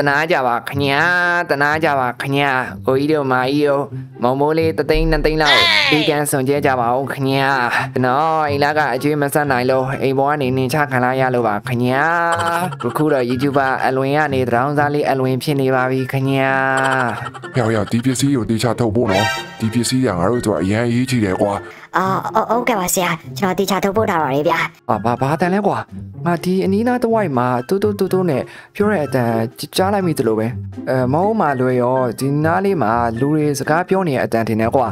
တနာကြပါခညာတနာကြပါခညာကိုကြီးတို့မာကြီးတို့မုံမိုးလေးတသိန်းနှစ်သိန်းလောက်ဒီကန်စွန်ကျဲကြပါဦးခညာနော်အိမ်လာကအကျွေးမဆက်နိုင်လို့အိမ်ပေါ်ကနေနင်ချခံလာရလို့ပါခညာခုတော့ YouTuber အလွင်ကနေတရောင်းစားလေးအလွင်ဖြစ်နေပါပြီခညာဟဲ့ဟဲ့ဒီပစ္စည်းကိုတေချာထုတ်ဖို့နော်ဒီပစ္စည်းကငါတို့တို့အရင်အရေးကြီးတယ်ကွာ အော်ဟုတ်ကဲ့ပါဆရာကျွန်တော်တေချာထုတ်ပို့ထားပါလေဗျာအာဘာဘာတန်လဲကွာငါဒီအနီးနားတစ်ဝိုက်မှာတူတူတူတူနဲ့ပြောတဲ့အတန်ကြားလိုက်မိသလိုပဲအဲမဟုတ်မှလွယ်ရောဒီနားလေးမှာလူတွေစကားပြောနေတဲ့အတန်တင်နေကွာ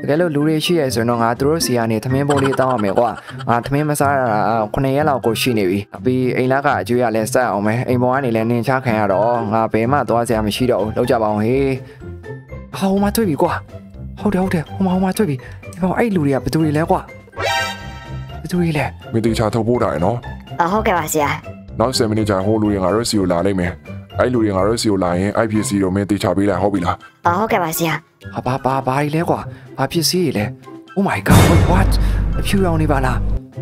တကယ်လို့လူတွေရှိရဲဆိုရင်တော့ငါတို့စီကနေသမင်းပိုးလေးတောင်းရမယ်ကွာငါသမင်းမစားရတာ9ရက်လောက်ကိုရှိနေပြီပြီးအိမ်လာကအကျွေးရလဲစက်အောင်မယ်အိမ်ပေါ်ကနေလည်းနင်ချခံရတော့ငါဘယ်မှသွားစရာမရှိတော့ဘူးလောက်ကြပါအောင်ဟေးဟောမတွေ့ပြီကွာ ဟုတ်တယ်ဟုတ်တယ်ဟိုမှာဟိုမှာတွေ့ပြီဒီကောင်အဲ့လူတွေကဘယ်သူတွေလဲကွာဘယ်သူတွေလဲမင်းတေချာထုတ်ဖို့တာရယ်နော်အော်ဟုတ်ကဲ့ပါဆရာနောက်7မိနစ်ကြာဟိုလူတွေငါတို့စီကိုလာလိမ့်မယ်အဲ့လူတွေငါတို့စီကိုလာရင် IPC တော့မင်းတေချာပေးလိုက်ဟုတ်ပြီလားအော်ဟုတ်ကဲ့ပါဆရာဟာဘာဘာဘာကြီးလဲကွာဘာဖြစ်စီကြီးလဲ Oh my god wait what အဖြူရောင်နေပါလား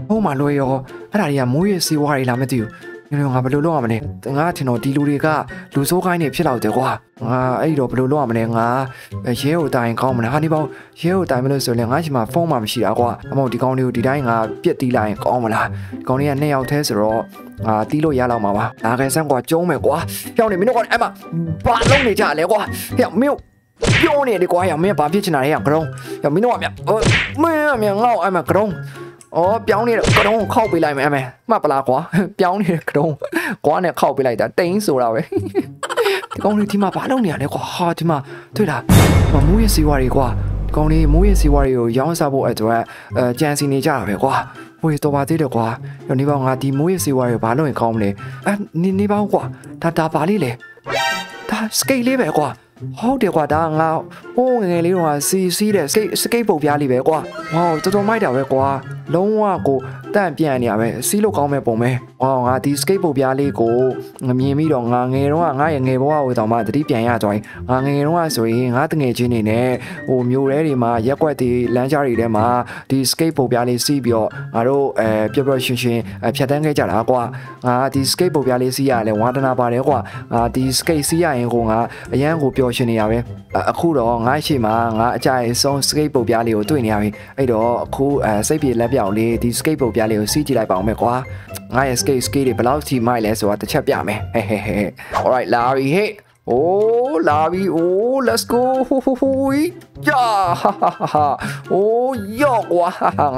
ဟိုမှာလွယ်ရောအဲ့ဒါတွေကမိုးရစီဝါတွေလားမသိဘူး ညညငါဘယ်လိုလုပ်ရမလဲငါထင်တော့ဒီလူတွေကလူဆိုးခိုင်းနေဖြစ်တော့တယ်ကွာငါအဲ့တော့ဘယ်လိုလုပ်ရမလဲငါရဲကိုတိုင်ကောင်းမလားဟာဒီပေါရဲကိုတိုင်မလို့ဆိုရင်ငါရှိမှာဖုန်းမှမရှိတာကွာအမောဒီကောင်တွေကိုဒီတိုင်းငါပြက်တီးလိုက်ရင်ကောင်းမလားဒီကောင်တွေကနှစ်ယောက်တည်းဆိုတော့ငါတီးလို့ရတော့မှာပါလာခဲ့စမ်းကွာကျုံးမယ်ကွာပြောင်းနေမင်းတို့ကအဲ့မှာဘာလုံးနေကြလဲကွာဟဲ့မင်းပြောနေတယ်ကွာရမင်းဘာဖြစ်ချင်တာလဲရကရုံးရမင်းတို့ကမြမင်းအမြငေါ့အဲ့မှာကရုံး အော်ပြောင်းနေတယ်ကရုံးခောက်ပေးလိုက်မယ်အမေမှတ်ပလားကွာပြောင်းနေတယ်ကရုံးကွာနဲ့ခောက်ပေးလိုက်တာတိန်းဆိုတာပဲဒီကောင်လေးဒီမှာဘာလုပ်နေရလဲကွာဟာဒီမှာတွေ့လားမမိုးရစီဝါတွေကွာဒီကောင်လေးမိုးရစီဝါတွေကိုရောင်းစားဖို့အတွက်အဲကြံစီနေကြတာပဲကွာဝေတော်ပါသေးတယ်ကွာရောနေပါငါဒီမိုးရစီဝါတွေဘာလုပ်ရင်ကောင်းမလဲအဲနေနေပါကွာဒါဒါပါလေးလေဒါစကိတ်လေးပဲကွာ ဟုတ်တယ်ကွာဒါငါဟိုးငယ်ငယ်လေးတော့စီစီးတဲ့စကိတ်စကိတ်ပုတ်ပြားလေးပဲကွာဟောတော်တော်မိုက်တာပဲကွာလုံးဝကို တန့်ပြန်နေရပဲစီးလို့ကောင်းမဲ့ပုံပဲဟောငါဒီစကိတ်ပုတ်ပြားလေးကိုငမြင်ပြီးတော့ငါငယ်တော့ငါရဲ့ငယ်ဘဝကိုတောင်မှတတိပြန်ရသွားရင်ငါငယ်ငယ်တော့ဆိုရင်ငါတငယ်ချင်းနေနဲ့ဟိုမျိုးရဲတွေမှာရက်ွက်တွေလမ်းကြားတွေထဲမှာဒီစကိတ်ပုတ်ပြားလေးစီးပြီးတော့ငါတို့အဲပျော်ပျော်ရွှင်ရွှင်ဖြတ်တန်းခဲ့ကြတာကွာငါဒီစကိတ်ပုတ်ပြားလေးစီးရလဲဝါဒနာပါတယ်ကွာငါဒီစကိတ်စီးရရင်ကိုငါအရန်ကိုပျော်ရွှင်နေရပဲအခုတော့ငါရှိမှာငါအကြိုက်ဆုံး skate ပုတ်ပြားလေးကိုတွေ့နေရပြီအဲ့တော့အခုအဲစိတ်ပြေလက်ပြောင်လေးဒီ skate ပုတ်ပြားလေးကိုစီးကြည့်လိုက်ပါအောင်မယ်ကွာငါရဲ့ skate skate တွေဘယ်လောက်ထိမိုက်လဲဆိုတာတစ်ချက်ပြမယ်ဟဲဟဲဟဲ alright လာပြီဟဲ့ Oh, Lavi, oh, let's go. Ho, ho, ho. Ja, ha, ha, ha, ha. Oh, yo, ကွာ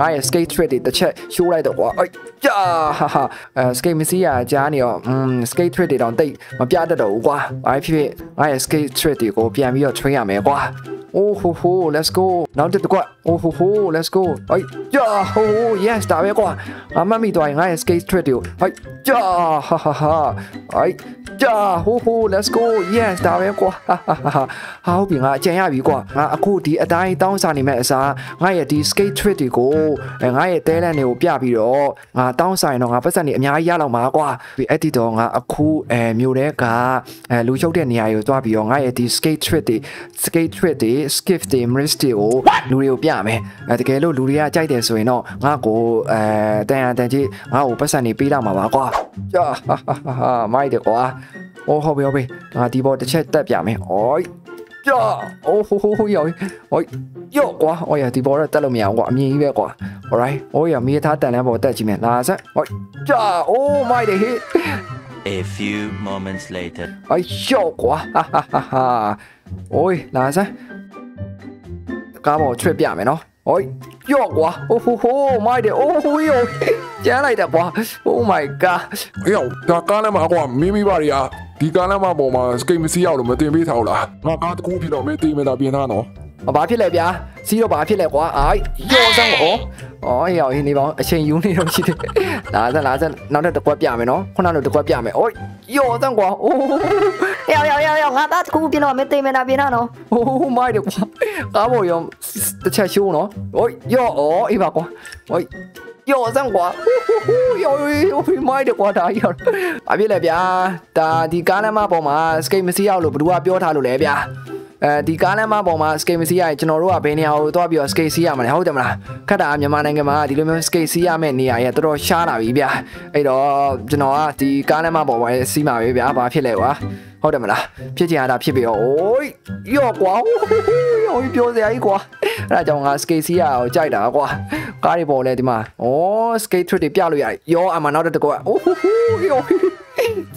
ငါရဲ့ skate trick တွေတစ်ချက်ရှိုးလိုက်တော့ကွာအေး ja, ha, ha. အဲ skate မစီးရကြားနေတော့อืม skate trick တွေတော့တိတ်မပြတတ်တော့ဘူးကွာဘာဖြစ်ဖြစ်ငါရဲ့ skate trick တွေကိုပြန်ပြီးတော့ train ရမယ်ကွာ Oh ho ho let's go နောက်တစ်ကွက် Oh ho ho let's go အေး ja ho ho yes ဒါပဲကွာငါမှတ်မိသွားရ င်ငါရဲ့ skate trick တွေကိုအေး ja ha ha ha အေး ja ho ho let's go yes ဒါပဲကွာဟာဟုတ်ပြီငါအကြံရပြီကွာငါအခုဒီအတိုင်းတောင်းစားနေမဲ့အစားငါရဲ့ဒီ skate trick တွေကိုအဲငါရဲ့ talent တွေကိုပြပြီးတော့ငါတောင်းစားရင်တော့ငါပတ်စံနေအများကြီးရလောက်မှာကွာပြီးအဲ့ဒီတော့ငါအခုအဲမြို့တဲကအဲလူချုပ်တဲ့နေရာကိုတွားပြီးတော့ငါရဲ့ဒီ skate trick တွေ skate trick တွေ skip တွေ miss တွေကိုလူတွေကိုပြမယ်အဲတကယ်လို့လူတွေကကြိုက်တယ်ဆိုရင်တော့ငါကိုအဲတန်ရတန်ကြီးငါ့ကိုပတ်စံနေပေးလာမှာပါကွာကြာဟာဟာဟာမိုက်တယ်ကွာโอ้ဟုတ်ပြီဟုတ်ပြီငါဒီဘောတစ်ချက်တက်ပြမယ်။အိုးကြာအိုးဟိုဟိုဟိုယောဟိုယောကွာဟိုရဒီဘောတော့တက်လို့မရဘူးကွာအမြင်ကြီးပဲကွာ alright ဟိုရမြေသားတန်လန်းဘောတက်ကြည့်မယ်လာဆက်ဟိုကြာအိုးမိုက်တယ်ဟေး A few moments later. အိုးယောကွာဟာဟာဟာဟာအိုးလာဆက်ကားဘောချွတ်ပြမယ်နော်ဟိုယောကွာဟိုဟိုဟိုမိုက်တယ်အိုးဟိုယော ကျန်းလိုက်တယ်ကွာ oh my god အေးဒါကားလမ်းမှာကွာမင်းမိပါရီယာဒီကားလမ်းမှာပေါ်မှာစကိတ်မစီးရအောင်လို့မတင်ပေးထားဘူးလားငါကားတစ်ခုဖြစ်တော့မင်းတင်မတာပြင်သားနော်ဘာဖြစ်လဲဗျာစီးတော့ဘာဖြစ်လဲကွာအိုင်ရောစမ်းကိုအော်ရောဟင်းနေပါအချိန်ယူနေတော့ရှိတယ်လာစမ်းလာစမ်းနောက်တစ်ကွက်ပြမယ်နော်ခုနကတစ်ကွက်ပြမယ်အိုးရောစမ်းကွာအိုးရောက်ရောက်ရောက်ရောက်ငါသားတကူပြတော့မသိမနာပြနာနော်အိုးမိုက်တယ်ကွာကားပေါ်ရောတစ်ချက်ရှိုးနော်အိုးရောအော်အေးပါကွာအိုး ရောစမ်းကွာရောရောမိုက်တယ်ကွာဒါရောဘာဖြစ်လဲဗျာဒါဒီကားလမ်းမပေါ်မှာစကိတ်မစီးရအောင်လို့ဘယ်သူကပြောထားလို့လဲဗျာ အဲဒီကားလမ်းမပေါ်မှာ skate မစီးရရင်ကျွန်တော်တို့ကဘယ်နေရာကိုသွားပြီးတော့ skate စီးရမလဲဟုတ်တယ်မလားခက်တာကမြန်မာနိုင်ငံမှာဒီလိုမျိုး skate စီးရမယ့်နေရာရဲ့တော်တော်ရှားလာပြီဗျာအဲ့တော့ကျွန်တော်ကဒီကားလမ်းမပေါ်မှာစီးမှာပဲဗျာဘာဖြစ်လဲကွာဟုတ်တယ်မလားဖြစ်ချင်ရတာဖြစ်ပြီးတော့အိုးရော့ကွာဟိုးပြောစရာကြီးကွာအဲ့ဒါကြောင့်ငါ skate စီးရအောင်ကြိုက်တာကွာကားတွေပေါ်လဲဒီမှာဩ skate trick တွေပြလို့ရတယ်ရောအမနောက်တစ်ကွာအိုးရော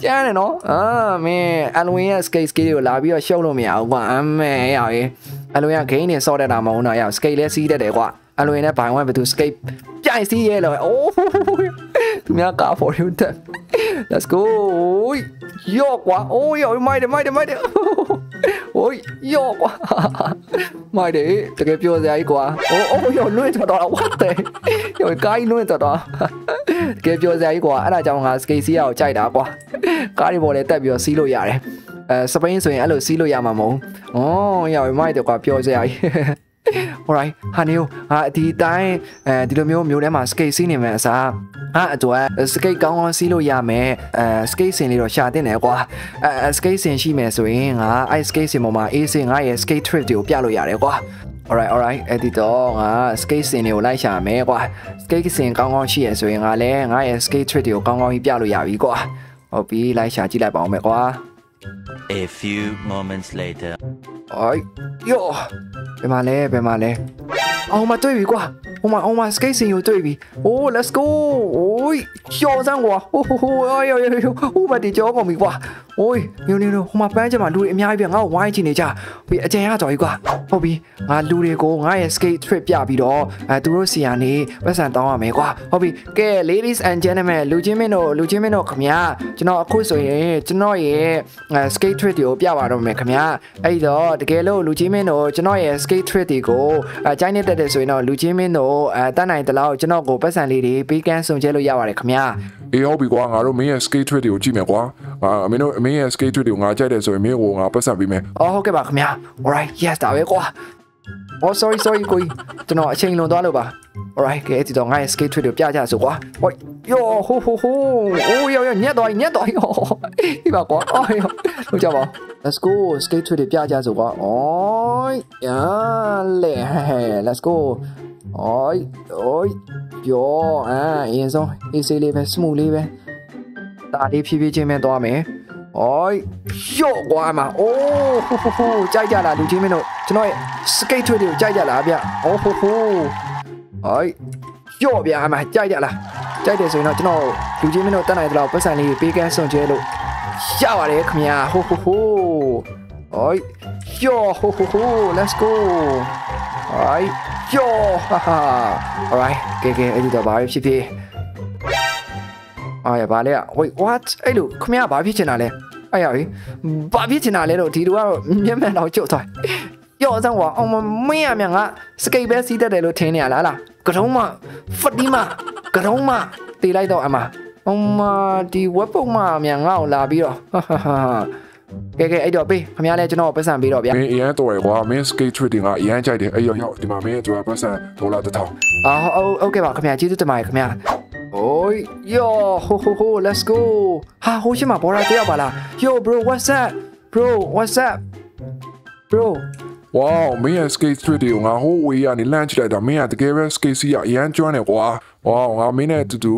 ကျန်းတယ်နော်အာမင်းအလွင်ရဲ့ skate skate တွေကိုလာပြီးတော့ရှုပ်လို့မရဘူးကွာအမေရရအလွင်က game တွေဆော့တတ်တာမဟုတ်တော့ရ skate လဲစီးတတ်တယ်ကွာအလွင်နဲ့ဘိုင်ဝမ်ဘယ်သူ skate ပြိုင်စီးရဲလို့အိုးသူများကား for you that let's go ယောကွာအိုးယောမိုက်တယ်မိုက်တယ်မိုက်တယ်โอ้ยယောကွာမိုက်တယ်တကယ်ပြောစရာကြီးကွာအိုးအိုးယောလွင့်ထွက်တော့ what the ယောကိုင်းလွင့်ထွက်တော့တကယ်ပြောစရာကြီးကွာအဲ့ဒါကြောင့်ငါ skate စီးရအောင်ကြိုက်တာကွာကားတွေပေါ်လဲတက်ပြီးတော့စီးလို့ရတယ်အဲစပိန်ဆိုရင်အဲ့လိုစီးလို့ရမှာမဟုတ်ဘူးဩယောမိုက်တယ်ကွာပြောစရာကြီး alright ဟာနေဟာဒီတိုင်းအဲဒီလိုမျိုးမျိုးထဲမှာ skate စီးနေမယ်အစားဟာအတွက် skate ကောင်းကောင်းစီးလို့ရမယ်အဲ skate စင်လေးတော့ရှာတင်တယ်ကွာအဲ skate စင်ရှိမယ်ဆိုရင်ငါအဲ skate စင်ပေါ်မှာ A စင်ငါရဲ့ skate trick တွေကိုပြလို့ရတယ်ကွာ alright alright အဲ့ဒီတော့ငါ skate စင်တွေကိုလိုက်ရှာမယ်ကွာ skate စင်ကောင်းကောင်းရှိရဆိုရင်ငါလည်းငါရဲ့ skate trick တွေကိုကောင်းကောင်းကြီးပြလို့ရပြီကွာဟုတ်ပြီလိုက်ရှာကြည့်လိုက်ပါဦးမယ်ကွာ A few moments later. အိုးယောဘယ်မှာလဲဘယ်မှာလဲ အောင်မတွေ့ပြီကွာဟိုမှာအောင်မ skate စင်ကိုတွေ့ပြီအိုး let's go အိုးကျော်စမ်းကွာဟိုဟိုဟိုအော်ယောယောယောဟိုမတီကျော်ကုန်ပြီကွာအိုးမျိုးနေလို့ဟိုမှာပန်းချင်မှာလူတွေအများကြီးပြန်ငါ့ကိုဝိုင်းချင်နေကြပြီအကျဉ်းရကြော်ကြီးကွာဟုတ်ပြီငါလူတွေကိုငါရဲ့ skate trip ပြပြီးတော့အဲသူတို့စီကနေပတ်စံတောင်းရမယ်ကွာဟုတ်ပြီကဲ ladies and gentlemen လူချင်းမင်းတို့လူချင်းမင်းတို့ခင်ဗျာကျွန်တော်အခုဆိုရင်ကျွန်တော်ရဲ့ skate trip တွေကိုပြပါတော့မယ်ခင်ဗျာအဲ့တော့တကယ်လို့လူချင်းမင်းတို့ကျွန်တော်ရဲ့ skate trip တွေကိုအဲကျိုင်းနေတတ်တယ်ဆိုရင်တော့လူချင်းမင်းတို့အဲတတ်နိုင်တလောက်ကျွန်တော်ကိုပတ်စံလေးတွေပေးကမ်းစုံကျဲလို့ရပါတယ်ခင်ဗျာအေးဟုတ်ပြီကွာငါတို့မင်းရဲ့ skate trick တွေကိုကြည့်မယ်ကွာအာမင်းတို့မင်းရဲ့ skate trick တွေကိုငါကြိုက်တယ်ဆိုရင်မင်းကိုငါပတ်စံပေးမယ်အော်ဟုတ်ကဲ့ပါခင်ဗျာ alright yes ဒါပဲကွာ Oh sorry sorry ကိုကြီးကျွန်တော်အချိန်လွန်သွားလို့ပါ alright ကဲဒီတော့ငါရဲ့ skate trick တွေပြကြဆိုကွာဟိုယောဟိုဟိုဟိုအိုးယောယောညက်သွားညက်သွားယောဒီပါကွာအော်ယောဟုတ်ကြပါ let's go skate trick တွေပြကြဆိုကွာအော်ယာလေ let's go အိုးအိုးယောအာအရင်ဆုံး easy လေးပဲ smooth လေးပဲဒါလေးဖြည်းဖြည်းချင်းပဲသွားမယ် အိုးရော့ကွာမှာအိုးဟိုဟိုဟိုကြိုက်ကြလားလူချင်းမင်းတို့ကျွန်တော်ရဲ့ skate trick တွေကိုကြိုက်ကြလားဗျအိုးဟိုဟိုအိုးရော့ဗျာအမကြိုက်ကြလားကြိုက်တယ်ဆိုရင်တော့ကျွန်တော်လူချင်းမင်းတို့တက်နိုင်တဲ့လောက်ပတ်စံလေးပေးကမ်းစွန်ကျဲလို့ရပါတယ်ခင်ဗျာဟိုဟိုဟိုအိုးရော့ဟိုဟိုဟို let's go အိုးရော့ဟာဟာ alright ကဲကဲအဲ့ဒီတော့ဘာဖြစ်ဖြစ် အာရပါလေ wait what အဲ့လိုခမရဘာဖြစ်ချင်တာလဲအဲ့ရပြီဘာဖြစ်ချင်တာလဲတော့ဒီလူကတော့မျက်မှန်တော့ကျုပ်သွားရော့စမ်းကွာအောင်မင်းရမြန်ကစကိတ်ပဲစီးတတ်တယ်လို့ထင်နေရလားလားကတုံးမဖတ်ဒီမကတုံးမတေးလိုက်တော့အမအောင်မဒီ web ပုံမှာမြန်ငါ့ကိုလာပြီးတော့ဟာဟာဟာကဲကဲအဲ့တော့ပေးခမရလဲကျွန်တော်ပတ်စံပေးတော့ဗျာမင်းအရန်တော်ရယ်ကွာမင်း skate trick တွေကအရန်ကြိုက်တယ်အဲ့ရောက်ရောက်ဒီမှာမင်းရဲ့ကျွန်တော်ပတ်စံဒေါ်လာတစ်ထောင်အာဟုတ်ဟုတ်ကဲ့ပါခင်ဗျာကျေးဇူးတင်ပါတယ်ခင်ဗျာ Oi, yo, ho ho ho, let's go. Ha, ho shima bora dia bala. Yo bro, what's up? Bro, what's up? Bro. Wow, မင်းရဲ့ skate studio ငါဟိုးဝေးရနေလမ်းကြည့်လိုက်တာမင်းကတကယ်ပဲ skate စီးရအရန်ကျွမ်းတယ်ကွာဝေါငါမင်းနဲ့အတူတူ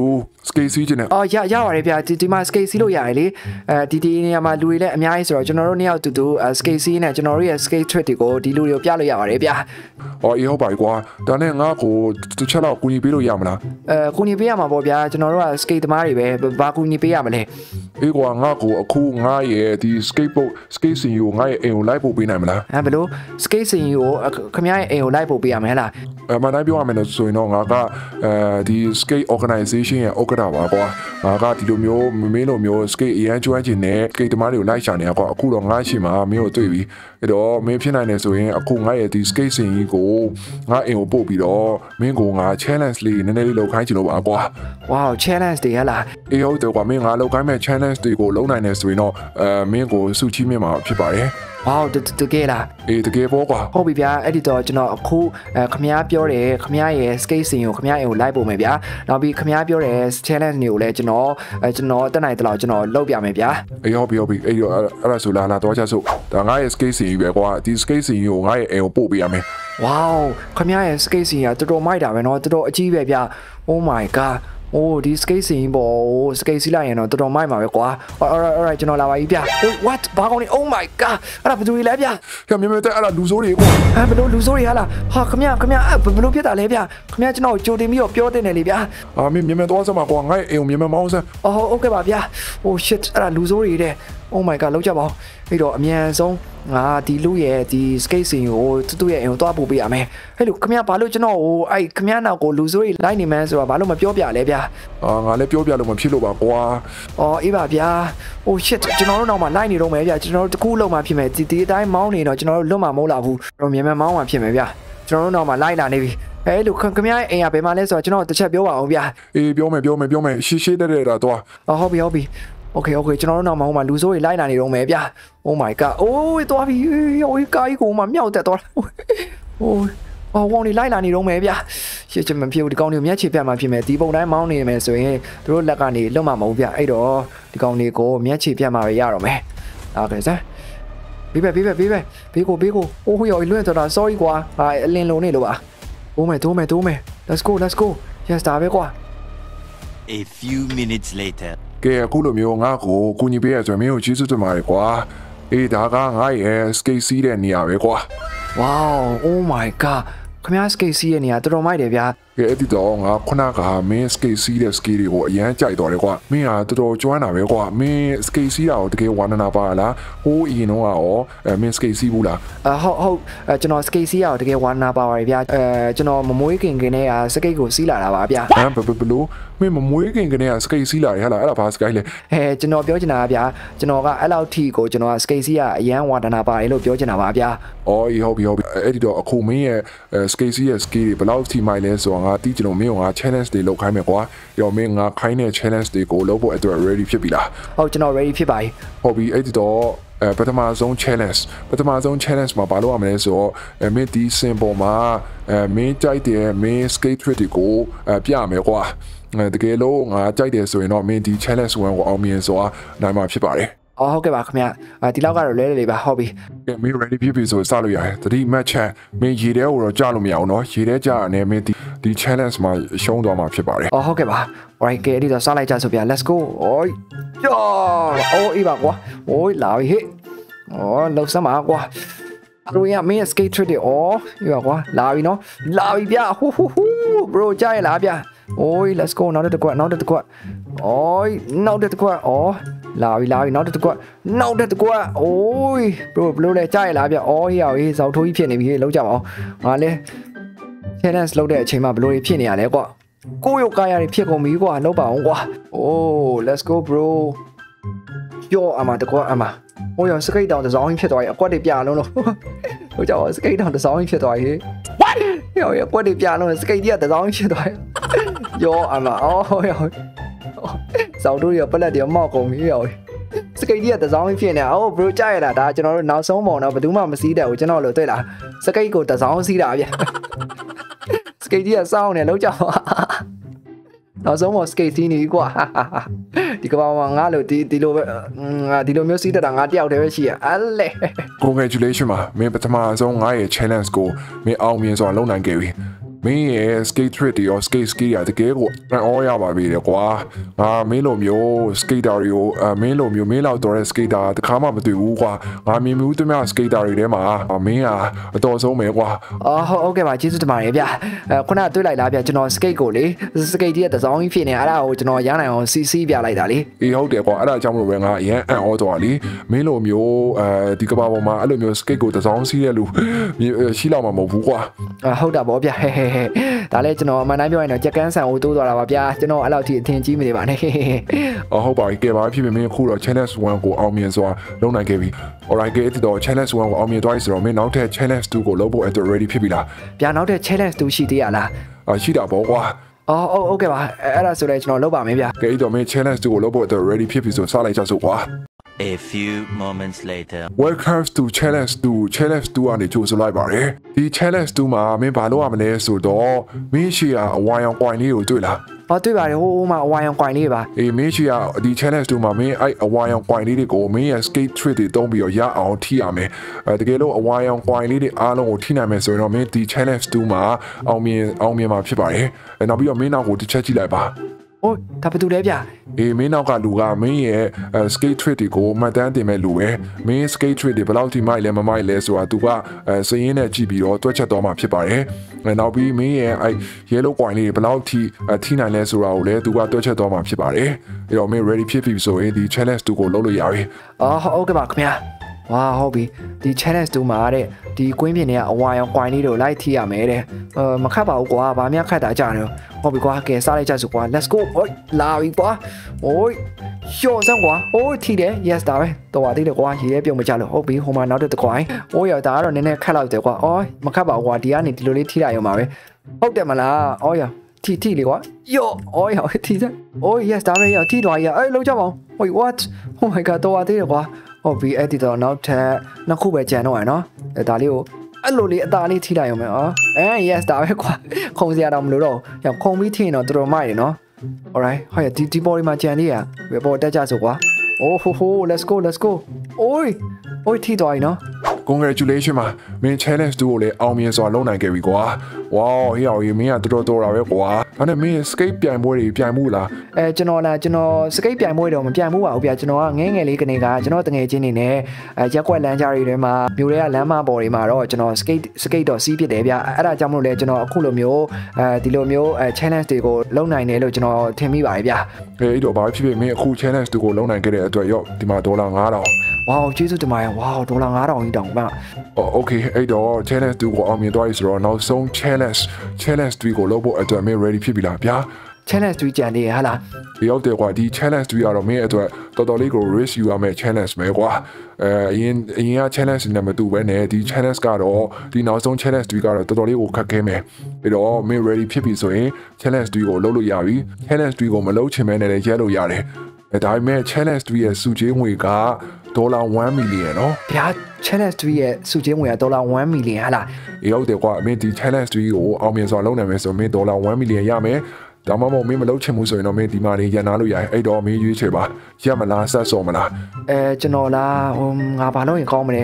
skate စီးချင်တယ်အော်ရရပါတယ်ဗျာဒီဒီမှာ skate စီးလို့ရတယ်လေအဲဒီဒီနေရာမှာလူတွေလည်းအများကြီးဆိုတော့ကျွန်တော်တို့နှစ်ယောက်အတူတူ skate စီးနဲ့ကျွန်တော်တို့ရဲ့ skate trick တွေကိုဒီလူတွေကိုပြလို့ရပါတယ်ဗျာ။အော်အေးဟုတ်ပါပြီကွာ။ဒါနဲ့ငါ့ကိုတစ်ချက်တော့ကူညီပေးလို့ရမလားအဲကိုညီပေးရမှာပေါ့ဗျာကျွန်တော်တို့က skate သမားတွေပဲဘာကူညီပေးရမလဲ။အေးကွာငါ့ကိုအခုငါရဲ့ဒီ skateboard skate စင်ကိုငါရဲ့အိမ်ကိုလိုက်ပို့ပေးနိုင်မလားဟမ်ဘယ်လို skate စင်ကြီးကိုခမရရဲ့အိမ်ကိုလိုက်ပို့ပေးရမယ်ဟလား။အမှန်တိုင်းပြောရမယ်လို့ဆိုရင်တော့ငါကအဲဒီ skate organization ရဲ့ဥက္ကဋ္ဌပါကွာ။ငါကဒီလိုမျိုးမမင်းလိုမျိုး skate အရန်ကျွမ်းကျင်တဲ့ skate သမားတွေကိုလိုက်ရှာနေတာကွာ။အခုတော့ငါရှိမှာမင်းကိုတွေ့ပြီ။အဲ့တော့မင်းဖြစ်နိုင်တယ်ဆိုရင်အခုငါရဲ့ဒီ skate စင်ကြီးကိုငါအိမ်ကိုပို့ပြီးတော့မင်းကိုငါ challenge လေးနည်းနည်းလေးလုပ်ခိုင်းချင်လို့ပါကွာ။ wow challenge တွေဟလားအေးဟုတ်တယ်ကွာမင်းငါလောက်ကိုင်းမဲ့ challenge တွေကိုလုံးနိုင်တယ်ဆိုရင်တော့အဲမင်းကိုစုချီးမြင့်မှာဖြစ်ပါတယ် ဝေါတတကယ်လား အေးတကယ်ပေါ့ကွာ ဟုတ်ပြီဗျာအဲ့ဒီတော့ကျွန်တော်အခုအဲခမ ्या ပြောတယ်ခမ ्या ရဲ့ skate scene ကိုခမ ्या အိမ်ကိုလိုက်ပို့မယ်ဗျာနောက်ပြီးခမ ्या ပြောတဲ့ challenge တွေကိုလည်းကျွန်တော်အဲကျွန်တော်တက်နိုင်တဲ့လောက်ကျွန်တော်လုပ်ပြမယ်ဗျာ အေးဟုတ်ပြီဟုတ်ပြီအဲ့တော့အဲ့အဲ့ဒါဆိုလာလာတော့ချက်စို့ဒါငါရဲ့ skate scene ပဲကွာဒီ skate scene ကိုငါရဲ့အိမ်ကိုပို့ပေးရမယ် ဝေါခမ ्या ရဲ့ skate scene ကတော်တော်မိုက်တာပဲเนาะတော်တော်အကြီးပဲဗျာ Oh my god โอ้ဒီ skate scene ပေါ့ဟို skate စီးလိုက်ရင်တော့တော်တော်မိုက်မှာပဲကွာ alright alright ကျွန်တော်လာပါပြီဗျာ what ဘာကောင်းနေ Oh my god အဲ့ဒါဘယ်သူတွေလဲဗျာကမြင်မြင်တဲ့အဲ့ဒါလူဆိုးတွေကွာအဲဘယ်လိုလူစိုးတွေဟာလားဟာခမရခမရအဲဘယ်လိုဖြစ်တာလဲဗျာခမရကျွန်တော်ကြိုတင်ပြီးတော့ပြောတင်တယ်လေဗျာအာမင်းမြင်မြင်တော့စမှာကွာငါရဲ့အိမ်ကိုမြင်မြင်မောင်းစမ်းအော်ဟုတ်ကဲ့ပါဗျာ oh shit အဲ့ဒါလူစိုးတွေတဲ့ oh my god လောက်ကြပါဦးအဲ့တော့အမြန်ဆုံးငါဒီလူရဲ့ဒီ skate scene ကိုတူတူရဲ့အိမ်ကိုသွားပို့ပေးရမယ်ဟဲ့လူခမရဘာလို့ကျွန်တော်ဟိုအဲ့ခမရနောက်ကိုလူစိုးတွေလိုက်နေမှန်းဆိုတော့ဘာလို့မပြောပြလဲဗျာအာငါလည်းပြောပြလို့မဖြစ်လို့ပါကွာအော်အေးပါဗျာ oh shit ကျွန်တော်တို့နောက်မှလိုက်နေတော့မယ်ဗျာကျွန်တော်တို့တကူလုံးမှဖြစ်မယ်ဒီဒီအတိုင်းမောင်းနေတော့ကျွန်တော်တို့လွတ်မှာမဟုတ်လားဘူးတော့မြန်မြန်မောင်းမှဖြစ်မယ်ဗျာကျွန်တော်တို့နောက်မှလိုက်လာနေပြီအဲလူခခမရရဲ့အိမ်ကဘယ်မှာလဲဆိုတော့ကျွန်တော်တစ်ချက်ပြောပါအောင်ဗျာအေးပြောမယ်ပြောမယ်ပြောမယ်ရှေးရှေးတဲ့တဲ့တာတော့အော်ဟုတ်ပြီဟုတ်ပြီ Okay okay ကျွန်တော်တို့နောက်မှာဟိုမှာလူစိုးတွေလိုက်လာနေတော့မယ်ဗျာ Oh my god အိုးသွားပြီဟိုကာကြီးကိုမှမြောက်တက်သွားတာဟိုအော်ဝေါနေလိုက်လာနေတော့မယ်ဗျာရှစ်ချင်မဖြစ်ဘူးဒီကောင်တွေကိုမျက်ခြေပြတ်မှဖြစ်မယ်ဒီပုံတိုင်းမောင်းနေမယ်ဆိုရင်တို့လက်ကနေလွတ်မှာမဟုတ်ဗျအဲ့တော့ဒီကောင်တွေကိုမျက်ခြေပြတ်မှပဲရတော့မယ်ဟုတ်ကဲ့စမ်းဘေးပဲဘေးပဲဘေးပဲဘေးကိုဘေးကိုအိုးဟိုရောလွင့်သွားတာ sorry ကွာဟာအလင်းလုံးနေလို့ပါတိုးမယ်တိုးမယ်တိုးမယ် let's go let's go yes ဒါပဲကွာ A few minutes later. ကဲအခုလိုမျိုးငါ့ကိုကူညီပေးရဆိုရင်မင်းကိုကျေးဇူးတင်ပါတယ်ကွာအေးဒါကငါရဲ့ skate စီးတဲ့နေရာပဲကွာ wow oh my god ခမ ्या skate စီးရဲ့နေရာတော်တော်မိုက်တယ်ဗျာကဲအဲ့ဒီတော့ငါခုနကမင်း skate စီးတဲ့ skate တွေကိုအရန်ကြိုက်တော်တယ်ကွာမင်းဟာတော်တော်ကျွမ်းတာပဲကွာမင်း skate စီးတာကိုတကယ်ဝါနနာပါလားဟိုးအရင်တော့ရောအဲမင်း skate စီးဘူးလားအဟုတ်ဟုတ်အဲကျွန်တော် skate စီးရအောင်တကယ်ဝါနာပါပါတယ်ဗျာအဲကျွန်တော်မမွေးခင်ခင်နဲ့က skate ကိုစီးလာတာပါဗျာဟမ်ဘယ်ဘယ်ဘယ်လို့ မင်းမမွေးခင်ကနေက skate စီးလာရဟလားအဲ့ဒါဘာ skate လဲအဲကျွန်တော်ပြောချင်တာကဗျာကျွန်တော်ကအဲ့လောက်ထိကိုကျွန်တော်က skate စီးရအရန်ဝါဒနာပါတယ်လို့ပြောချင်တာပါဗျာအော်အေးဟုတ်ပြီဟုတ်ပြီအဲ့ဒီတော့အခုမင်းရဲ့ skate စီးရဲ့ skate တွေဘယ်လောက်ထိမိုက်လဲဆိုတော့ငါတီးကြလို့မင်းကငါ challenge တွေလုပ်ခိုင်းမယ်ကွာရောမင်းငါခိုင်းတဲ့ challenge တွေကိုလုပ်ဖို့အတွက် ready ဖြစ်ပြီလားဟုတ်ကျွန်တော် ready ဖြစ်ပါပြီဟုတ်ပြီအဲ့ဒီတော့အဲပထမဆုံး challenge ပထမဆုံး challenge မှာဘာလုပ်ရမလဲဆိုတော့အဲမင်းဒီ symbol မှာအဲမင်းကြိုက်တဲ့မင်း skate trick တွေကိုအဲပြမယ်ကွာအဲ တကယ်လို့ငါကြိုက်တယ်ဆိုရင်တော့မင်းဒီ challenge 1ကိုအောင်မြင်စွာနိုင်မှာဖြစ်ပါတယ်အော်ဟုတ်ကဲ့ပါခင်ဗျာဒီလောက်ကတော့လဲလဲလေးပါဟုတ်ပြီကဲမင်း ready ဖြစ်ပြီဆိုစလို့ရတယ်တတိ match မင်းရေထဲကိုတော့ကြားလို့မရအောင်နော်ရေထဲကြားရတယ်မင်းဒီဒီ challenge မှာရှုံးသွားမှာဖြစ်ပါတယ်အော်ဟုတ်ကဲ့ပါ alright ကဲဒီတော့စလိုက်ကြဆိုဗျာ let's go အိုးယောအိုးအေးပါကွာအိုးလာပြီဟေ့အော်လောက်စမ်းပါကွာတို့ရမင်း skate trick တွေအော်အေးပါကွာလာပြီနော်လာပြီဗျာဟူးဟူးဟူး bro ကြားရလားဗျာ အိုး let's go နောက်တစ်ကွက်နောက်တစ်ကွက်အိုးနောက်တစ်ကွက်အော်လာပြီလာပြီနောက်တစ်ကွက်နောက်တစ်ကွက်အိုး bro ဘလို့လဲကြားရလားဗျာအော်ဟေးဟေးဇောက်ထိုးကြီးဖြစ်နေပြီဟေးလောက်ကြပါအောင်ငါလဲ challenge လုပ်တဲ့အချိန်မှာဘလို့ဖြစ်နေရလဲကွာကိုယ့်ရုပ်ကားရတွေဖြစ်ကုန်ပြီကွာလောက်ပါအောင်ကွာ Oh let's go bro ယောအမတကွာအမဟိုရစကိတ်တောင်တစ်စောင်းကြီးဖြစ်သွားပြီအကွက်တွေပြလုံးလို့ဟိုကြောက်စကိတ်တောင်တစ်စောင်းကြီးဖြစ်သွားပြီ What ယောရအကွက်တွေပြလုံးစကိတ်ကြီးကတစ်စောင်းကြီးဖြစ်သွားပြီ ယောအမအော်ယောစောက်တို့ရပလက်တွေမောက်ကုန်ပြီယောစကိတ်ကြီးကတစ်စောင်းကြီးဖြစ်နေတာအိုး bro ကြားရတာဒါကျွန်တော်တို့နောက်ဆုံးပုံတော့ဘယ်သူမှမစည်းတတ်ဘူးကျွန်တော်လို့တွေ့လားစကိတ်ကိုတစ်စောင်းစီးတာဗျစကိတ်ကြီးကစောင်းနေလောက်ကြပါနောက်ဆုံးမစကိတ်စီးနေကွာဒီကဘာမှာငါလို့ဒီဒီလိုပဲငါဒီလိုမျိုးစီးတတ်တာငါတယောက်တည်းပဲရှိရအလဲ congratulation ပါမင်းပထမဆုံးငါရဲ့ challenge ကိုမင်းအောင်မြင်စွာလုပ်နိုင်ခဲ့ပြီ မင်းရဲ့ skate trick တွေရော skate skill တွေတကယ်ကိုအော်ရပါပြီလေကွာငါမင်းလိုမျိုး skater တွေကိုအမင်းလိုမျိုးမင်းလောက်တော်တဲ့ skater တခါမှမတွေ့ဘူးကွာငါမြင်မှုတမ skater တွေထဲမှာမင်းဟာအတော်ဆုံးပဲကွာအော်ဟုတ်ဟုတ်ကဲ့ပါကျေးဇူးတင်ပါတယ်ဗျအဲခုနတွေ့လိုက်လားဗျကျွန်တော်စကိတ်ကိုလေစကိတ်ကြီးကတစောင်းကြီးဖြစ်နေအဲ့ဒါကိုကျွန်တော်ရနိုင်အောင်စီစီပြလိုက်တာလေအေးဟုတ်တယ်ကွာအဲ့ဒါကြောင့်မလို့ပဲငါအရင်အံ့ဩသွားလीမင်းလိုမျိုးအဲဒီကဘာပေါ်မှာအဲ့လိုမျိုး skate ကိုတစောင်းစီးတဲ့လူရှိလောက်မှာမဟုတ်ဘူးကွာအဟုတ်တာဗောဗျဟဲဟဲဟဲဒါလည်းကျွန်တော်အမှန်တိုင်းပြောရင်တော့ကြက်ကန်းဆန်ကိုတိုးသွားတာပါဗျာကျွန်တော်အဲ့လောက်ထိအထင်ကြီးမနေပါနဲ့ဟဲဟဲဟဲအော်ဟုတ်ပါပြီကဲပါဖြစ်ဖြစ်မင်းအခုတော့ challenge 1ကိုအောင်မြင်စွာလုပ်နိုင်ခဲ့ပြီ alright ကဲဒီတော့ challenge 1ကိုအောင်မြင်သွားပြီဆိုတော့မင်းနောက်ထပ် challenge 2ကိုလုပ်ဖို့အတွက် ready ဖြစ်ပြီလားဗျာနောက်တဲ့ challenge တူရှိသေးရလားအာရှိတာပေါ့ကွာအော်ဟုတ်ဟုတ်ကဲ့ပါအဲ့အဲ့ဒါဆိုလည်းကျွန်တော်လုပ်ပါမယ်ဗျာကဲဒီတော့မင်း challenge 2ကိုလုပ်ဖို့အတွက် ready ဖြစ်ပြီဆိုစလိုက်ကြစို့ကွာ A few moments later. Welcome to challenge 2 challenge 2ကနေကြိုဆိုလိုက်ပါတယ်ဒီ challenge 2မှာမင်းဘာလုပ်ရမလဲဆိုတော့မင်းရှိရာအဝိုင်းအောင် coin လေးကိုတွေ့လားဟောတွေ့ပါတယ်ဟိုဟိုမှာအဝိုင်အောင်ကွိုင်လေးပါအေးမင်းရှိရာဒီ challenge 2မှာမင်းအဲ့အဝိုင်းအောင် coin လေးတွေကိုမင်းရဲ့ skate trick တွေတုံးပြီးတော့ရအောင်ထိရမယ်အဲတကယ်လို့အဝိုင်းအောင် coin လေးတွေအားလုံးကိုထိနိုင်မယ်ဆိုရင်တော့မင်းဒီ challenge 2မှာအောင်မြင်အောင်မြင်မှာဖြစ်ပါတယ်အဲနောက်ပြီးတော့မင်းနောက်ကိုတစ်ချက်ကြည့်လိုက်ပါ ဟိုဒါဘယ်သူလဲဗျအေးမင်းနောက်ကလူကမင်းရဲ့အဲ skate trick တွေကိုမှတ်တမ်းတင်မဲ့လူပဲမင်း skate trick တွေဘယ်လောက်ထိမိုက်လဲမမိုက်လဲဆိုတာ तू ကအဲစရင်းနဲ့ကြည့်ပြီးတော့တွက်ချက်တော့မှဖြစ်ပါတယ်အဲနောက်ပြီးမင်းရဲ့အဲ yellow coin လေးတွေဘယ်လောက်ထိအဲထိနိုင်လဲဆိုတာကိုလည်း तू ကတွက်ချက်တော့မှဖြစ်ပါတယ်အဲ့တော့မင်း ready ဖြစ်ပြီဆိုရင်ဒီ challenge 2ကိုလုပ်လို့ရပြီအော်ဟုတ်ကဲ့ပါခင်ဗျာ ဝါဟုတ်ပြီဒီ challenge 2မှာတဲ့ဒီကွင်းပြင်တွေကအဝိုင်အောင်ကွိုင်လေးတို့လိုက်ထိရမယ်တဲ့အဲမခတ်ပါဘူးကွာဗာမြခတ်တာကြတယ်ဟုတ်ပြီကွာကဲစားလိုက်ကြစို့ကွာ let's go ဟိုလာပြီကွာဟိုရှော့စမ်းကွာဟိုထိတယ် yes ဒါပဲတော်ပါသေးတယ်ကွာရေရဲပြုံမကြလို့ဟုတ်ပြီဟိုမှာနောက်တစ်ကွိုင်ဟိုရဒါကတော့နည်းနည်းခတ်လောက်တယ်ကွာအော်မခတ်ပါဘူးကွာဒီကနေဒီလိုလေးထိလိုက်ရုံပါပဲဟုတ်တယ်မလားအော်ရထိထိလေကွာယောအော်ရထိစမ်းအော် yes ဒါပဲရထိသွားရအဲ့လုံးကြပါဦး wait what oh my god တော်ပါသေးတယ်ကွာ ဟုတ်ပြီအဲ့ဒီတော့နောက်ထပ်နှစ်ခုပဲကြံတော့ရနော်အဲဒါလေးကိုအဲ့လိုလေးအသားလေးထိလိုက်ရုံပဲအော်အဲ yes ဒါပဲကွာခုံစရာတော့မလိုတော့ဘူးရောခုံပြီးထိရင်တော့တော်တော်မိုက်တယ်နော် alright ဟောရဒီဒီဘော်ဒီမှာကြံလေးရဘယ်ပေါ်တက်ကြဆိုကွာ oh ho ho let's go let's go အိုးအိုးထိသွားပြီနော် congratulation ပါမင်း challenge 2ကိုလည်းအောင်မြင်စွာလုပ်နိုင်ခဲ့ပြီကွာ wow ဟေ့အောင်ကြီးမင်းကတော်တော်တော်တာပဲကွာ ဒါနဲ့မင်း skate ပြိုင်ပွဲတွေပြိုင်မှုလားအဲကျွန်တော်လာကျွန်တော်စကိတ်ပြိုင်ပွဲတော့မပြိုင်ဘူးပါဘူးဗျာကျွန်တော်ကငဲငယ်လေးကနေကကျွန်တော်တငယ်ချင်းနေနဲ့အဲရက်ကွက်လမ်းကြားတွေထဲမှာမြို့တွေကလမ်းမပေါ်တွေမှာတော့ကျွန်တော်စကိတ်စကိတ်တော့စီးပစ်တယ်ဗျာအဲ့ဒါကြောင့်မလို့လဲကျွန်တော်အခုလိုမျိုးအဲဒီလိုမျိုးအဲ challenge တွေကိုလုပ်နိုင်တယ်လို့ကျွန်တော်ထင်မိပါတယ်ဗျာဟေးအဲ့တော့ဘာဖြစ်ဖြစ်မင်းအခု challenge 2ကိုလုပ်နိုင်ခဲ့တဲ့အတွက်ရော့ဒီမှာဒေါ်လာ9000ဝါးကျေးဇူးတင်ပါတယ်ဝါးဒေါ်လာ9000ကြီးတောင်ပါအော် okay အဲ့တော့ challenge 2ကိုအောင်မြင်သွားပြီဆိုတော့နောက်ဆုံး challenge challenge 2ကိုလုပ်ဖို့အတွက်မင်း ready ဖြစ်ပြီလားဗျာ challenge တွေကြံနေရဟာလားဒီရောက်တယ်ကွာဒီ challenge 2ကတော့မင်းအတွက်တော်တော်လေးကို risk ယူရမယ့် challenge ပဲကွာအဲအရင်အရင်က challenge နဲ့မတူဘဲနဲ့ဒီ challenge ကတော့ဒီနောက်ဆုံး challenge 2ကတော့တော်တော်လေးကိုခက်ခဲမယ်ပြီးတော့မင်း ready ဖြစ်ပြီဆိုရင် challenge 2ကိုလုပ်လို့ရပြီ challenge 2ကိုမလုပ်ချင်မဲနဲ့လည်းရဲလို့ရတယ်အဲဒါပေမဲ့ challenge 2ရဲ့စုချင်းငွေကဒေါ်လာ1 million နော်ဗျာ challenge တွေရဲ့စုချင်းငွေကဒေါ်လာ1 million ဟာလားအေးဟုတ်တယ်ကွာအမင်းဒီ challenge တွေကိုအောင်မြင်စွာလုပ်နိုင်မယ်ဆိုရင်မင်းဒေါ်လာ1 million ရမယ်ဒါမှမဟုတ်မင်းမလုပ်ချင်ဘူးဆိုရင်တော့မင်းဒီမှာနေရန်နာလို့ရတယ်အဲ့တော့မင်းရွေးချယ်ပါရမလားဆက်စော်မလားအဲကျွန်တော်လားဟိုငါဘာလို့ရင်ကောင်းမလဲ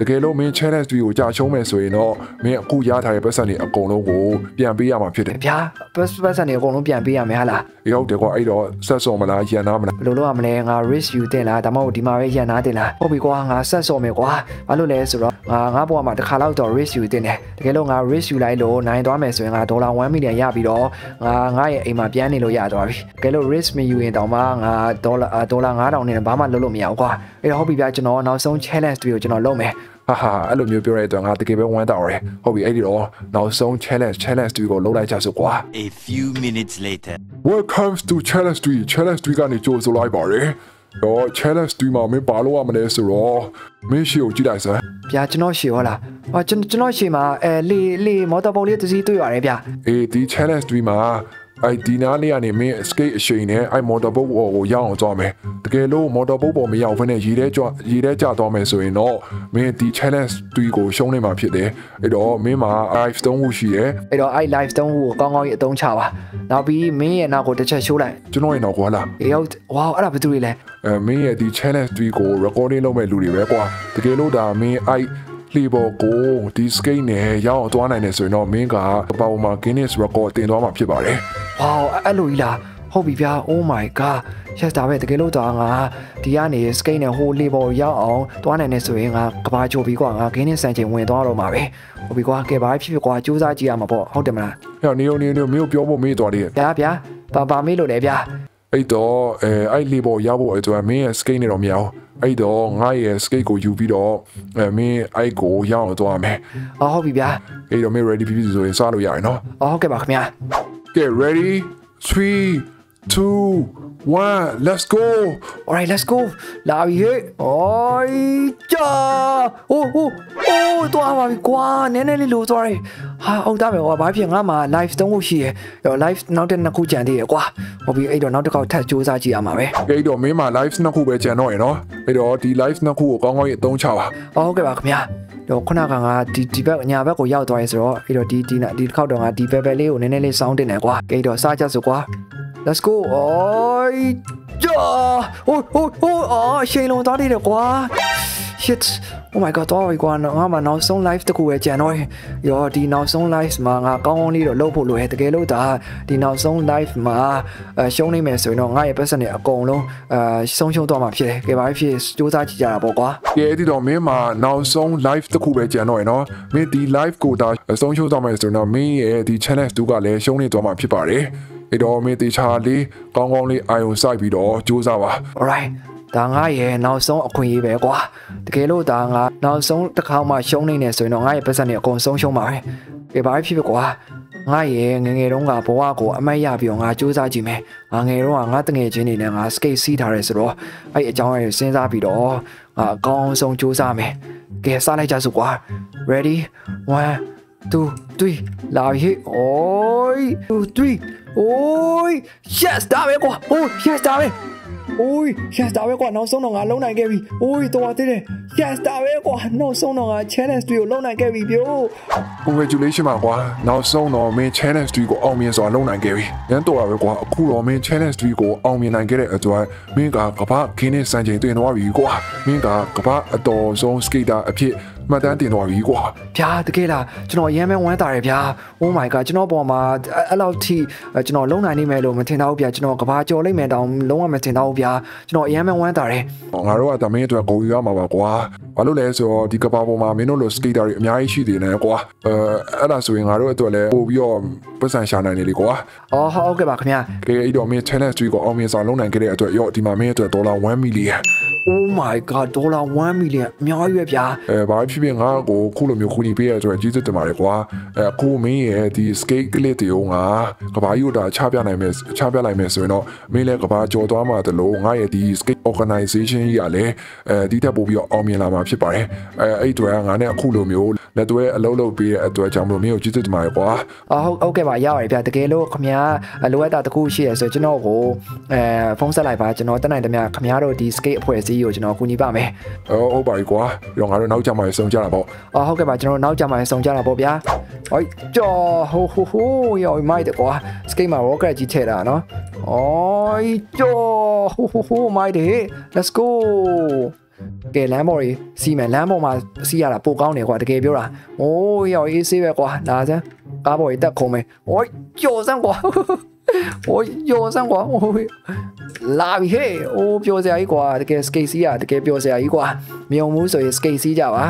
တကယ်လို့မင်း challenge တွေကိုကြာရှုံးမယ်ဆိုရင်တော့မင်းအခုရထားတဲ့ပတ်စံတွေအကုန်လုံးကိုပြန်ပေးရမှာဖြစ်တယ်ဗျာပတ်ပတ်စံတွေအကုန်လုံးပြန်ပေးရမယ်ဟာလားအေးဟုတ်တယ်ကွာအဲ့တော့ဆက်စော်မလားရန်နာမလားဘယ်လိုလုပ်ရမလဲငါ risk ယူတင်လားဒါမှမဟုတ်ဒီမှာပဲရန်နာတင်လားဟုတ်ပြီကွာငါဆက်စော်မယ်ကွာဘာလို့လဲဆိုတော့ငါငါဘဝမှာတစ်ခါလောက်တော့ risk ယူတင်တယ်တကယ်လို့ငါ risk ယူလိုက်လို့နိုင်သွားမယ်ဆိုရင်ငါဒေါ်လာ1 million ရပြီးတော့ငါငါရဲ့အိမ်မှာပြန်နေလို့ရသွားပြီတကယ်လို့ risk မယူရင်တောင်မှငါဒေါ်လာဒေါ်လာ9000နဲ့ဘာမှလုပ်လို့မရဘူးကွာအဲ့တော့ဟုတ်ပြီဗျာကျွန်တော်နောက်ဆုံး challenge တွေကိုကျွန်တော်လုပ်မယ် ဟာဟာအဲ့လိုမျိုးပြောရတဲ့အတွက်ငါတကယ်ပဲဝမ်းတောက်ရယ်ဟုတ်ပြီအဲ့ဒီတော့နောက်ဆုံး challenge challenge တွေကိုလုပ်လိုက်ကြစို့ကွာ A few minutes later. Welcome to challenge 3 challenge 3ကနေကြိုဆိုလိုက်ပါရယ်တော့ challenge 3မှာမင်းပါလို့ရမလဲဆိုတော့မင်းရှေ့ကိုကြည့်လိုက်စမ်းဗျာကျွန်တော်ရှေ့ဟောလားဟာကျွန်ကျွန်တော်ရှေ့မှာအဲလေလေမော်တော်ဘုတ်လေးတစ်စီးတွေ့ရတယ်ဗျာအေးဒီ challenge 3မှာ အဲ့ဒီနားလေးကနေမင်း escape အရှိန်နဲ့အဲ့ motor boat ကိုရောက်အောင်သွားမယ်တကယ်လို့ motor boat ပေါ်မရောက်ဘဲနဲ့ရေထဲကျရေထဲကျသွားမယ်ဆိုရင်တော့မင်းဒီ challenge 3ကိုရှုံးနေမှာဖြစ်တယ်အဲ့တော့မင်းမှာ live 3ခုရှိတယ်အဲ့တော့အဲ့ live တုံးကိုကောင်းကောင်းကြီးအသုံးချပါနောက်ပြီးမင်းရဲ့နောက်ကိုတစ်ချက်ရှိုးလိုက်ကျွန်တော်ရင်တော့ကွာလားအေးဟုတ်ဝါအဲ့ဒါဘယ်သူတွေလဲအဲမင်းရဲ့ဒီ challenge 3ကို recording လုပ်မဲ့လူတွေပဲကွာတကယ်လို့ဒါမင်းအဲ့ လီဘော်ကိုဒီ skate နဲ့ရောက်အောင်သွားနိုင်တယ်ဆိုရင်တော့မင်းကကပ္ပာမှာ Guinness record တင်သွားမှာဖြစ်ပါတယ်ဝါအဲ့လိုကြီးလားဟုတ်ပြီဗျာ oh my god yes ဒါပဲတကယ်လို့တော့ငါဒီကနေ skate နဲ့ဟိုလေပေါ်ရောက်အောင်သွားနိုင်နေဆိုရင်ငါကဘာချိုပြီးကွာငါ gaining စံချိန်ဝင်သွားတော့မှာပဲဟုတ်ပြီကွာကဲဘာဖြစ်ဖြစ်ကွာစူးစမ်းကြည့်ရမှာပေါ့ဟုတ်တယ်မလားဟဲ့နေနေနေမင်းကိုပြောဖို့မေးသွားတယ်ဗျာဗျာဘာဘာမေးလို့လဲဗျာအဲ့တော့အဲအဲ့လီဘော်ရောက်ဖို့အတွက်မင်းရဲ့ skate နဲ့တော့မရအောင် အဲ့တော့ငါရဲ့ skate ကိုယူပြီးတော့အဲမင်းအဲ့ကိုရောက်အောင်သွားမယ်အော်ဟုတ်ပြီဗျာအဲ့တော့မင်း ready ဖြစ်ပြီဆိုရင်စလို့ရရင်နော်အော်ဟုတ်ကဲ့ပါခင်ဗျာ get ready 3 2 1 let's go alright let's go လာပြီဟဲ့အိုးကြာအိုးအိုးအိးသွားပါပြီကွာနည်းနည်းလေးလိုသွားတယ်ဟာဟုတ်တာပဲကွာဘာဖြစ်ငါမှာ live သုံးဖို့ရှိရယ်ရော live နောက်တစ်နှစ်ခုကြံသေးရယ်ကွာဟုတ်ပြီအဲ့တော့နောက်တစ်ခေါက်ထပ်စူးစမ်းကြည့်ရမှာပဲကဲတော့မင်းမှာ live နှစ်ခုပဲကြံတော့ရနော်အဲ့တော့ဒီ live နှစ်ခုကိုကောင်းကောင်းကြီးအသုံးချပါဟုတ်ကဲ့ပါခင်ဗျာတော့ခုနကငါဒီဒီဘက်ညာဘက်ကိုရောက်သွားရင်ဆိုတော့အဲ့တော့ဒီဒီနာဒီတစ်ခေါက်တော့ငါဒီဘက်ဘက်လေးကိုနည်းနည်းလေးစောင်းတင်တယ်ကွာကဲတော့စားကြစို့ကွာ let's go အိုးဂျာဟိုဟိုဟိုအော်ရှိန်လုံးသွားသေးတယ်ကွာ shit oh my god တော့ကွာငါမနောက်ဆုံး live တခုပဲကြံတော့ရောဒီနောက်ဆုံး live မှာငါကောင်းကောင်းလေးတော့လုပ်ဖို့လိုရဲ့တကယ်လို့ဒါဒီနောက်ဆုံး live မှာအရှုံးနေမယ်ဆိုရင်တော့ငါရဲ့ပတ်စံတွေအကုန်လုံးအဆုံးရှုံးသွားမှာဖြစ်တယ်ကဲပါဖြစ်စူးစမ်းကြည့်ကြတာပေါ့ကွာကဲအဲ့ဒီတော့မင်းမှာနောက်ဆုံး live တစ်ခုပဲကြံတော့ရနော်မင်းဒီ live ကိုဒါအဆုံးရှုံးသွားမယ်ဆိုတော့မင်းရဲ့ဒီ channel 2ကလည်းရှုံးနေသွားမှာဖြစ်ပါတယ် အဲ့တော့မင်းတေချာလေးကောင်းကောင်းလေးအာယုံစိုက်ပြီးတော့စူးစမ်းပါ alright ဒါငါရဲ့နောက်ဆုံးအခွင့်အရေးပဲကွာတကယ်လို့ဒါငါနောက်ဆုံးတစ်ခါမှရှုံးနေနေဆိုရင်တော့ငါရဲ့ပတ်စံတွေအကုန်ဆုံးရှုံးပါပဲကဲဘာဖြစ်ဖြစ်ကွာငါရဲ့ငငယ်တုန်းကဘဝကိုအမတ်ရပြီးတော့ငါစူးစမ်းကြည့်မယ်ငါငယ်တုန်းကငါတငယ်ချင်းနေနဲ့ငါစကိတ်စီးထားရဲဆိုတော့အဲ့အကြောင်းအရာစဉ်းစားပြီးတော့ငါအကောင်းဆုံးစူးစမ်းမယ်ကဲစလိုက်ကြစို့ကွာ ready 1 2 3လာပြီဟေး oi 2 3 โอ้ย yes ဒါပဲကွာโอ้ย yes ဒါပဲ โอ้ย yes ဒါပဲကွာနောက်ဆုံးတော့ငါလုံးနိုင်ခဲ့ပြီโอ้ยတော်သေးတယ် yes ဒါပဲကွာနောက်ဆုံးတော့ငါ challenge တွေကိုလုံးနိုင်ခဲ့ပြီပြို့ congratulation ပါကွာနောက်ဆုံးတော့မင်း challenge 3ကိုအောင်မြင်စွာလုပ်နိုင်ခဲ့ပြီ။ရန်တော်ရပဲကွာအခုတော့မင်း challenge 3ကိုအောင်မြင်နိုင်ခဲ့တဲ့အတွက်မင်းကကမ္ဘာခင်းနဲ့စံချိန်တင်သွားပြီကွာ။မင်းကကမ္ဘာအတော်ဆုံး skater အဖြစ် မှတ်တမ်းတင်သွားပြီကွာဗျာတကယ်လားကျွန်တော်အရင်ပဲဝမ်းသာတယ်ဗျာ oh my god ကျွန်တော်ပေါ်မှာအဲ့အဲ့လောက်ထိကျွန်တော်လုံးနိုင်နိုင်မယ်လို့မထင်တော့ဘူးဗျာကျွန်တော်ကဘာကြော်လိုက်မယ်တောင်လုံးဝမထင်တော့ဘူးဗျာကျွန်တော်အရင်ပဲဝမ်းသာတယ်။ငါတို့ကတမင်းအတွက်ကိုယူရမှာပါကွာ။ဘာလို့လဲဆိုတော့ဒီကမ္ဘာပေါ်မှာမင်းတို့လို skater တွေအများကြီးရှိသေးတယ်ကွာ။အဲအဲ့ဒါဆိုရင်ငါတို့အတွက်လည်းပို့ပြီးတော့ပတ်စံရှာနိုင်တယ်လေကွာအော်ဟုတ်ကဲ့ပါခင်ဗျာ။ကဲအဲ့တော့မင်း challenge 3ကိုအောင်မြင်စွာလုပ်နိုင်ခဲ့တဲ့အတွက်ရော့ဒီမှာမင်းအတွက်ဒေါ်လာ1 million oh my god ဒေါ်လာ1 million အများကြီးပဲဗျာအဲဘာဖြစ်ဖြစ်ငါကိုခုလိုမျိုးခုညီပေးရတဲ့အတွက်ကျေးဇူးတင်ပါတယ်ကွာအဲအခုမင်းရဲ့ဒီ skate ကလစ်တွေကိုငါကဘာကြီးကိုဒါချပြနိုင်မယ်ချပြနိုင်မယ်ဆိုရင်တော့မင်းလည်းကဘာကြော်သွားမှာတလို့ငါရဲ့ဒီ skate organization ကြီးကလည်းအဲဒီတက်ပို့ပြီးတော့အောင်မြင်လာမှာဖြစ်ပါတယ်အဲအဲ့ဒီတော့ငါနဲ့အခုလိုမျိုးလက်တွဲအလုပ်လုပ်ပေးတဲ့အတွက်ကြောင့်မလို့မင်းကိုကျေးဇူးတင်ပါတယ်ကွာအော်ဟုတ်ဟုတ်ကဲ့ပါရပါတယ်ဗျာတကယ်လို့ခင်ဗျာလိုအပ်တာတစ်ခုရှိရဆိုကျွန်တော်ကိုအဲဖုန်းဆက်လိုက်ပါကျွန်တော်တက်နိုင်တယ်များခင်ဗျားတို့ဒီ skate အဖွဲ့အစည်းစီးကိုကျွန်တော်ကူညီပါမယ်။အော်ဟုတ်ပါပြီကွာ။ရောငါတို့နောက်ကြမှာဆုံကြတာပေါ့။အော်ဟုတ်ကဲ့ပါကျွန်တော်တို့နောက်ကြမှာဆုံကြတာပေါ့ဗျာ။ဟိုကြော်ဟိုဟိုဟိုယောမိုက်တကွာ။စကိတ်မှာ rocket ကြီးထည့်တာနော်။အော်ကြော်ဟိုဟိုဟိုမိုက်တယ် Let's go ။ကဲလမ်းပေါ်ကြီးစီမံလမ်းပေါ်မှာစီးရတာပိုကောင်းတယ်ကွာတကယ်ပြောတာ။အိုးရောက်အေးဆေးပဲကွာ။ဒါစမ်းကားပေါ်ကြီးတက်ခုံမယ်။အိုးကြော်စမ်းကွာ။ โอ้ยကြော်စမ်းကွာโอ้ยလာပြီဟေးအိုးပြောစရာကြီးကွာတကယ် skate စီးရတကယ်ပြောစရာကြီးကွာမြုံမှုဆိုရင် skate စီးကြပါ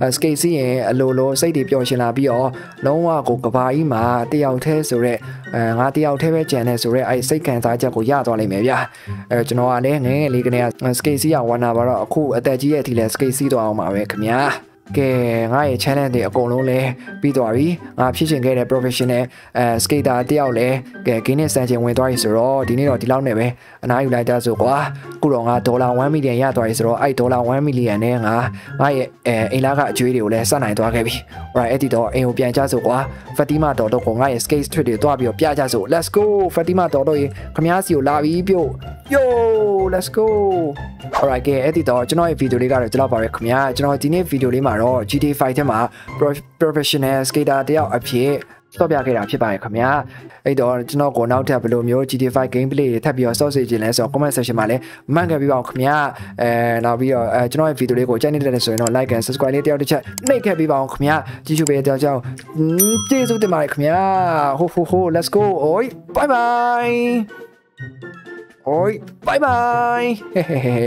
အဲ skate စီးရင်အလိုလိုစိတ်တွေပျော်ရှင်လာပြီးတော့လုံးဝကိုကဘာကြီးမှာတယောက်တည်းဆိုတော့အဲငါတယောက်တည်းပဲကြံနေဆိုတော့အဲစိတ်ခံစားချက်ကိုရသွားလိမ့်မယ်ဗျာအဲကျွန်တော်ကလည်းငယ်ငယ်လေးကနေက skate စီးရဝါနာပါတော့အခုအသက်ကြီးရဲ့အထိလည်း skate စီးသွားအောင်ပါပဲခင်ဗျာ ကဲငါရဲ့ channel တွေအကုန်လုံးလဲပြီးသွားပြီငါဖြစ်ရှင်ခဲ့တဲ့ professional အဲ skater တယောက်လဲကဲ Guinness စံချိန်ဝင်သွားပြီဆိုတော့ဒီနေ့တော့ဒီလောက်နဲ့ပဲအနားယူလိုက်ကြဆိုကွာခုတော့ငါဒေါ်လာ1 million ရသွားပြီဆိုတော့အဲ့ဒေါ်လာ1 million နဲ့ငါငါရဲ့အဲအိမ်လာကအကျွေးတွေကိုလဲစနိုင်သွားခဲ့ပြီ right အဲ့ဒီတော့အိမ်ကိုပြန်ကြဆိုကွာ Fatima တော်တော့ကိုငါရဲ့ skate trick တွေတွားပြီးတော့ပြကြဆို let's go Fatima တော်တော့ရေခမားစီကိုလာပြီးပြုတ် yo let's go alright ကဲအဲ့ဒီတော့ကျွန်တော်ရဲ့ဗီဒီယိုလေးကတော့ဒီလောက်ပါပဲခင်ဗျာကျွန်တော်ဒီနေ့ဗီဒီယိုလေးမှာတော့ GT5 ထဲမှာ professional skater တယောက်အဖြစ်ဆော့ပြခဲ့တာဖြစ်ပါတယ်ခင်ဗျာအဲ့တော့ကျွန်တော်ကိုနောက်ထပ်ဘယ်လိုမျိုး GT5 gameplay တွေထပ်ပြီးတော့ဆော့စေခြင်းလဲဆိုတော့ comment section မှာလည်းမှန်ခဲ့ပြီးပါအောင်ခင်ဗျာအဲနောက်ပြီးတော့အဲကျွန်တော်ရဲ့ video လေးကိုကြိုက်နေတယ်ဆိုရင်တော့ like and subscribe လေးတယောက်တစ်ချက်နှိပ်ခဲ့ပြီးပါအောင်ခင်ဗျာကြည့်ရှုပေးတဲ့တယောက်ကြောင့်ကျေးဇူးတင်ပါတယ်ခင်ဗျာဟိုဟိုဟို let's go oi bye bye oi bye bye 嘿嘿嘿嘿